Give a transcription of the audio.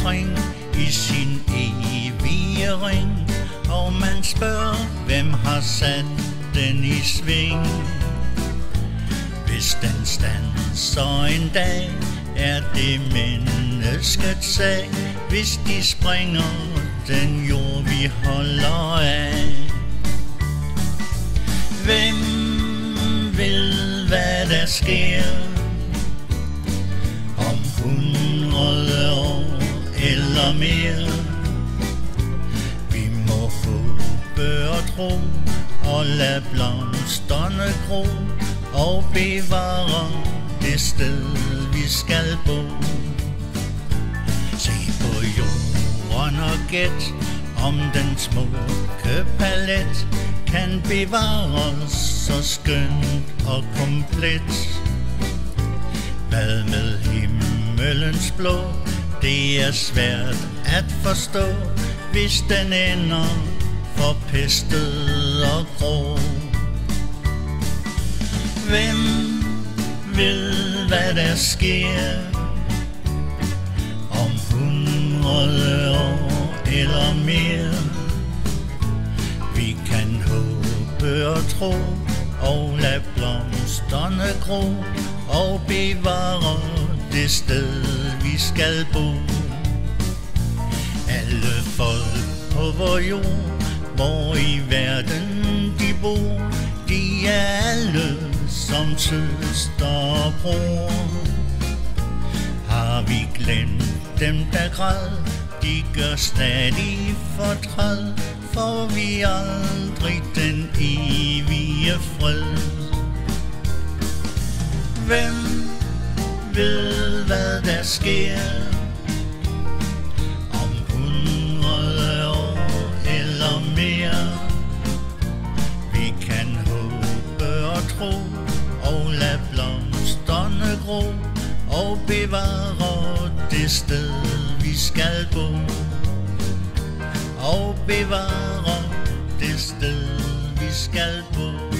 omkring i sin evige ring Og man spørger, hvem har sat den i sving. Hvis den standser en dag, er det menneskets sag. Hvis de springer den jord, vi holder af. Hvem vil, hvad der sker? Om hundrede eller mere Vi må håbe og tro Og lade blomsterne gro Og bevare det sted, vi skal bo Se på jorden og gæt Om den smukke palet kan bevares så skønt og komplet. Hvad med himmelens blå, det er svært at forstå, hvis den ender forpestet og grå. Hvem ved, hvad der sker om hundrede år eller mere? Vi kan håbe og tro og lade blomsterne gro og bevare det sted, vi skal bo. Alle folk på vor jord, hvor i verden de bor, de er alle som søster og bror. Har vi glemt dem, der græd, de gør stadig fortræd, får vi aldrig den evige fred. Hvem ved, hvad der sker om hundrede år eller mere? Vi kan håbe og tro og lade blomsterne gro og bevare det sted, vi skal bo og bevare det sted, vi skal bo.